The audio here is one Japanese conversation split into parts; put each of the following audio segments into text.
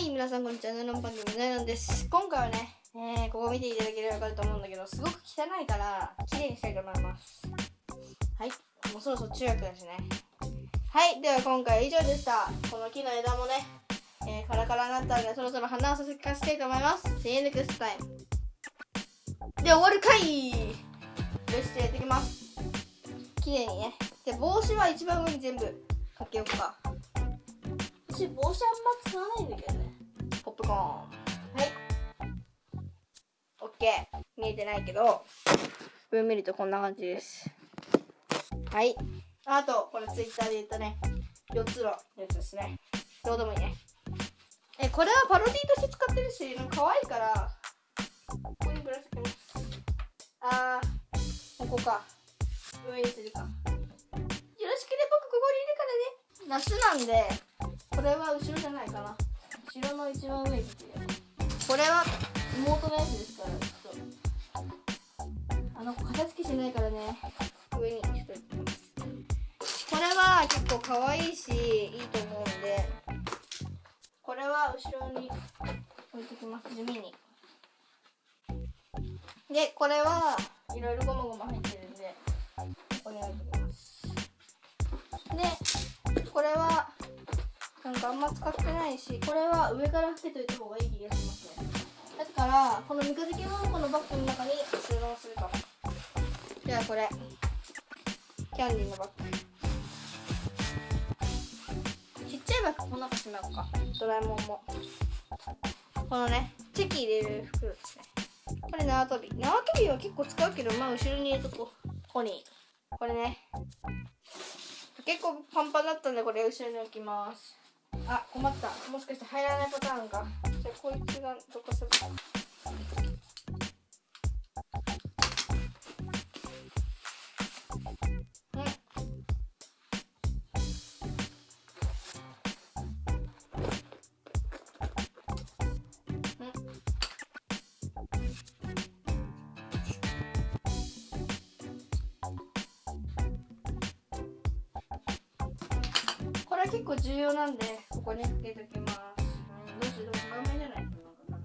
はい、皆さんこんにちは。ナノン番組ナノンです。今回はね、えー、ここ見ていただければわかると思うんだけど、すごく汚いから、綺麗にしたいと思います。はい、もうそろそろ中学だしね。はい、では今回は以上でした。この木の枝もね、えー、カラカラになったので、そろそろ花をさせかせたいと思います。See you next time. で、終わるかいよし、じゃあやっていきます。綺麗にね。で、帽子は一番上に全部かけようか。私帽子あんま使わないんだけどねコーンはい。オッケー。見えてないけど上見るとこんな感じです。はい。あとこれツイッターで言ったね。4つのやつですね。どうでもいいね。えこれはパロディとして使ってるし可愛いからここにぶら下げます。あー。ここか。上にするか。よろしければここにいるからね。夏なんでこれは後ろじゃないかな後ろの一番上に来てるこれは妹のやつですからちょっと。あの子片付けしてないからね。上に。ちょっといてますこれは結構可愛いしいいと思うんで。これは後ろに置いてきます。地味にでこれはいろいろゴマゴマ入ってるんでここに置いてきます。でかあんま使ってないしこれは上からつけといた方がいい気がしますね。だからこの三日月マンゴーのバッグの中に収納するかもじゃあこれ。キャンディーのバッグ。ちっちゃいバッグこの中しまおうか。ドラえもんも。このねチェキ入れる袋ですね。これ縄跳び。縄跳びは結構使うけどまあ後ろに入れとこう。ここに。これね。結構パンパンだったんでこれ後ろに置きます。あ困った。もしかして入らないパターンか。じゃあこいつがどこするか。これ結構重要なんで。ここにつけときます、どうしようでも画面じゃないとなんかダメ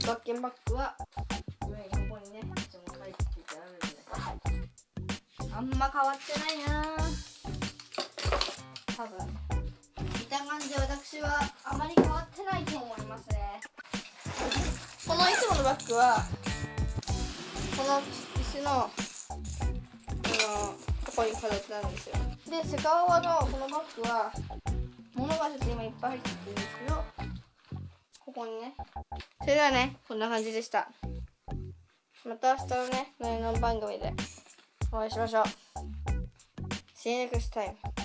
だバッケンバッグは上にここにねいつも書いてあるんであんま変わってないな多分見た感じ私はあまり変わってないと思いますねこのいつものバッグはこの椅子のあのここに飾ってあるんですよ。でセカオワのこのバッグは物がちょっと今いっぱい入ってるんですけどここにね。それではねこんな感じでした。また明日のね、の番組でお会いしましょう。See you next time.